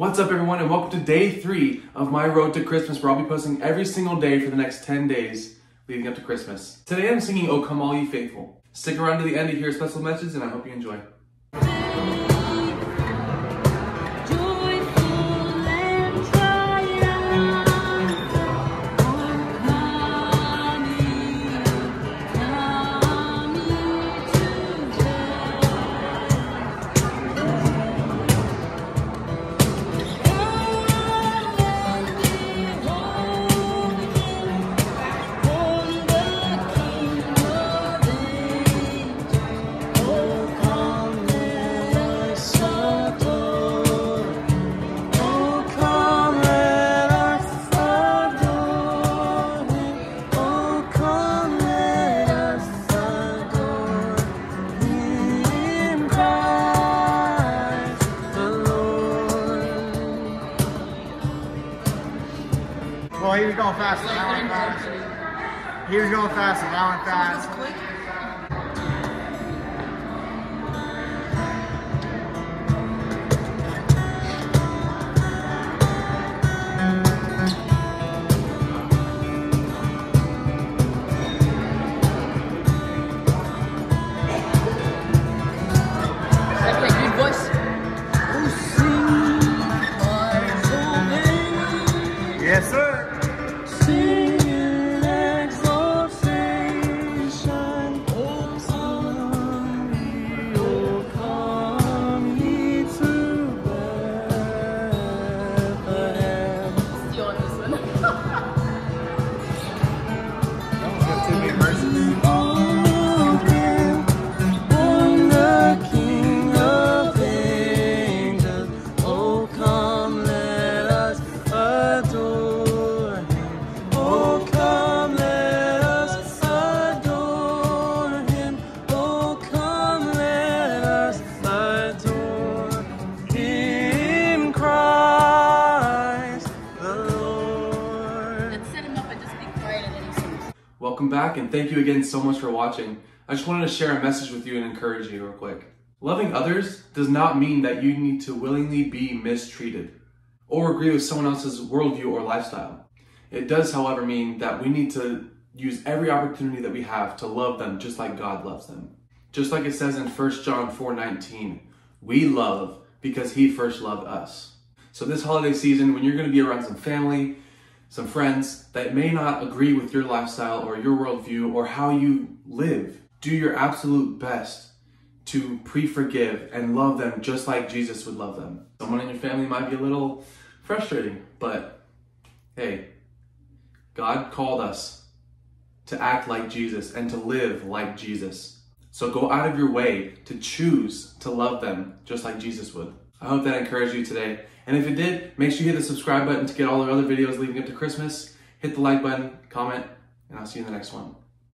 What's up, everyone, and welcome to day three of my road to Christmas, where I'll be posting every single day for the next 10 days leading up to Christmas. Today I'm singing Oh Come All Ye Faithful. Stick around to the end to hear a special message, and I hope you enjoy. Well, he was going fast, and I went fast. He was going fast, and I went fast. Welcome back, and thank you again so much for watching. I just wanted to share a message with you and encourage you real quick. Loving others does not mean that you need to willingly be mistreated or agree with someone else's worldview or lifestyle. It does, however, mean that we need to use every opportunity that we have to love them just like God loves them. Just like it says in 1 John 4:19, we love because he first loved us. So this holiday season, when you're going to be around some family, some friends that may not agree with your lifestyle or your worldview or how you live, do your absolute best to pre forgive and love them just like Jesus would love them. Someone in your family might be a little frustrating, but hey, God called us to act like Jesus and to live like Jesus. So go out of your way to choose to love them just like Jesus would. I hope that encouraged you today. And if it did, make sure you hit the subscribe button to get all our other videos leading up to Christmas. Hit the like button, comment, and I'll see you in the next one.